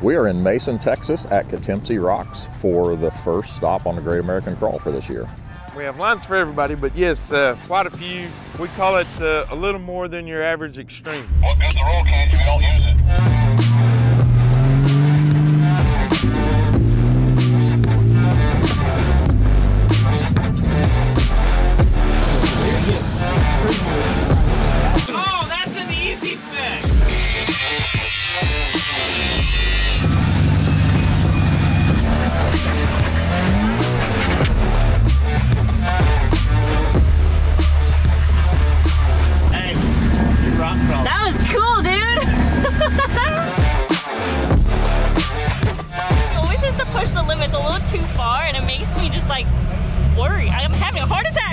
We are in Mason, Texas at Katemcy Rocks for the first stop on the Great American Crawl for this year. We have lines for everybody, but yes, uh, quite a few. We call it uh, a little more than your average extreme. What good's the roll cage if you don't use it? a little too far and it makes me just like worry. I'm having a heart attack.